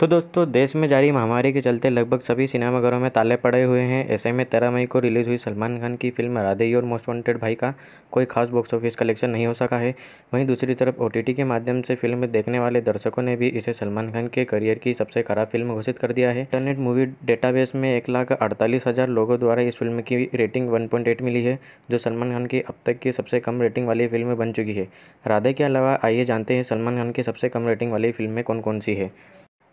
तो दोस्तों, देश में जारी महामारी के चलते लगभग सभी सिनेमाघरों में ताले पड़े हुए हैं। ऐसे में तेरह मई को रिलीज़ हुई सलमान खान की फ़िल्म राधेई और मोस्ट वांटेड भाई का कोई खास बॉक्स ऑफ़िस कलेक्शन नहीं हो सका है। वहीं दूसरी तरफ़ ओटीटी के माध्यम से फ़िल्म देखने वाले दर्शकों ने भी इसे सलमान खान के करियर की सबसे खराब फ़िल्म घोषित कर दिया है। इंटरनेट मूवी डेटाबेस में एक लाख अड़तालीस हज़ार लोगों द्वारा इस फ़िल्म की रेटिंग वन मिली है, जो सलमान खान की अब तक की सबसे कम रेटिंग वाली फ़िल्म बन चुकी है। राधे के अलावा आइए जानते हैं सलमान खान की सबसे कम रेटिंग वाली फ़िल्में कौन कौन सी है।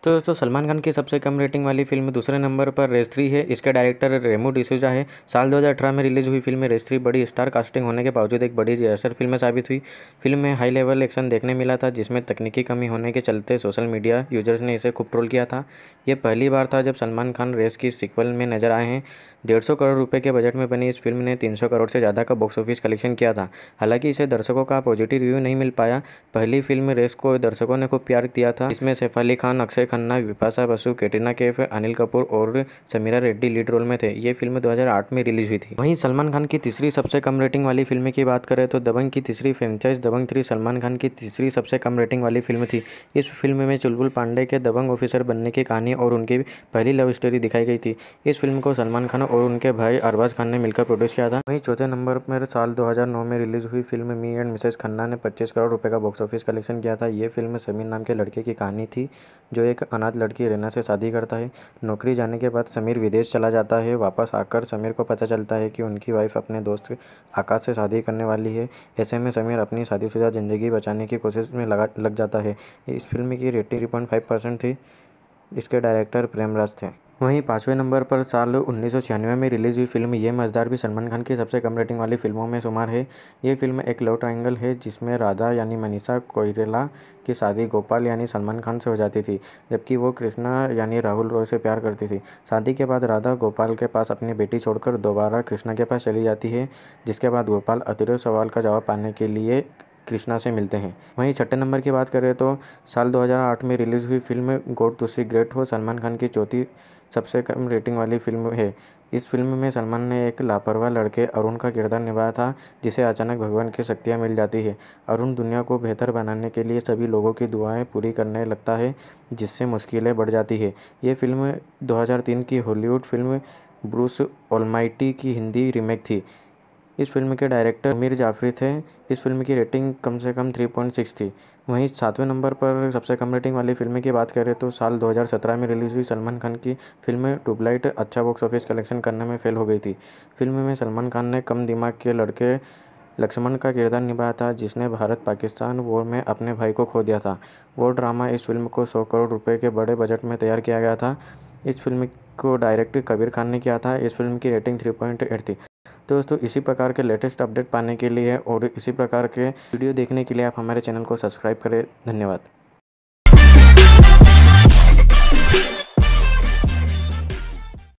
तो दोस्तों, सलमान खान की सबसे कम रेटिंग वाली फ़िल्म दूसरे नंबर पर रेस थ्री है। इसका डायरेक्टर रेमो डिसूजा है। साल 2018 में रिलीज़ हुई फ़िल्म रेस थ्री बड़ी स्टार कास्टिंग होने के बावजूद एक बड़ी जैसर फ़िल्म साबित हुई। फ़िल्म में हाई लेवल एक्शन देखने मिला था, जिसमें तकनीकी कमी होने के चलते सोशल मीडिया यूज़र्स ने इसे खूब ट्रोल किया था। यह पहली बार था जब सलमान खान रेस की सिक्वल में नज़र आए हैं। डेढ़ करोड़ रुपये के बजट में बनी इस फ़िल्म ने तीन सौ करोड़ से ज़्यादा का बॉक्स ऑफ़िस कलेक्शन किया था। हालाँकि इसे दर्शकों का पॉजिटिव रिव्यू नहीं मिल पाया। पहली फ़िल्म रेस को दर्शकों ने खूब प्यार दिया था। इसमें सैफ अली खान, अक्षय खन्ना, विपाशा बसु, कैटरीना कैफ, अनिल कपूर और समीरा रेड्डी लीड रोल में थे। ये फ़िल्म 2008 में रिलीज़ हुई थी। वहीं सलमान खान की तीसरी सबसे कम रेटिंग वाली फ़िल्म की बात करें तो दबंग की तीसरी फ्रेंचाइज दबंग थ्री सलमान खान की तीसरी सबसे कम रेटिंग वाली फ़िल्म थी। इस फ़िल्म में चुलबुल पांडे के दबंग ऑफिसर बनने की कहानी और उनकी पहली लव स्टोरी दिखाई गई थी। इस फ़िल्म को सलमान खान और उनके भाई अरबाज खान ने मिलकर प्रोड्यूस किया था। वहीं चौथे नंबर पर साल 2009 में रिलीज़ हुई film me and Mrs Khanna ने 25 करोड़ रुपए का बॉक्स ऑफ़िस कलेक्शन किया था। ये फ़िल्म समीर नाम के लड़के की कहानी थी, जो एक अनाथ लड़की रेना से शादी करता है। नौकरी जाने के बाद समीर विदेश चला जाता है। वापस आकर समीर को पता चलता है कि उनकी वाइफ अपने दोस्त आकाश से शादी करने वाली है। ऐसे में समीर अपनी शादीशुदा ज़िंदगी बचाने की कोशिश में लगा, लग जाता है। इस फ़िल्म की rating three point five percent थी। इसके डायरेक्टर प्रेमराज थे। वहीं पाँचवें नंबर पर साल उन्नीस सौ छियानवे में रिलीज़ हुई फ़िल्म ये मज़दार भी सलमान खान की सबसे कम रेटिंग वाली फ़िल्मों में शुमार है। ये फ़िल्म एक लव ट्रायंगल है, जिसमें राधा यानी मनीषा, कोइरेला की शादी, गोपाल यानी सलमान खान से हो जाती थी, जबकि वो कृष्णा यानी राहुल रॉय से प्यार करती थी। शादी के बाद राधा गोपाल के पास अपनी बेटी छोड़कर दोबारा कृष्णा के पास चली जाती है, जिसके बाद गोपाल अतिरिक्त सवाल का जवाब पाने के लिए कृष्णा से मिलते हैं। वहीं छठे नंबर की बात करें तो साल 2008 में रिलीज़ हुई फ़िल्म गोड तुसी ग्रेट हो, सलमान खान की चौथी सबसे कम रेटिंग वाली फ़िल्म है। इस फ़िल्म में सलमान ने एक लापरवाह लड़के अरुण का किरदार निभाया था, जिसे अचानक भगवान की शक्तियाँ मिल जाती है। अरुण दुनिया को बेहतर बनाने के लिए सभी लोगों की दुआएँ पूरी करने लगता है, जिससे मुश्किलें बढ़ जाती है। ये फ़िल्म 2003 की हॉलीवुड फ़िल्म ब्रूस ओलमाइटी की हिंदी रीमेक थी। इस फ़िल्म के डायरेक्टर मीर जाफरी थे। इस फ़िल्म की रेटिंग कम से कम 3.6 थी। वहीं सातवें नंबर पर सबसे कम रेटिंग वाली फ़िल्म की बात करें तो साल 2017 में रिलीज़ हुई सलमान खान की फ़िल्म ट्यूबलाइट अच्छा बॉक्स ऑफ़िस कलेक्शन करने में फेल हो गई थी। फ़िल्म में सलमान खान ने कम दिमाग के लड़के लक्ष्मण का किरदार निभाया था, जिसने भारत पाकिस्तान वॉर में अपने भाई को खो दिया था। वो ड्रामा इस फ़िल्म को सौ करोड़ रुपये के बड़े बजट में तैयार किया गया था। इस फ़िल्म को डायरेक्ट कबीर खान ने किया था। इस फ़िल्म की रेटिंग थ्री पॉइंट एट थी। दोस्तों, इसी प्रकार के लेटेस्ट अपडेट पाने के लिए और इसी प्रकार के वीडियो देखने के लिए आप हमारे चैनल को सब्सक्राइब करें। धन्यवाद।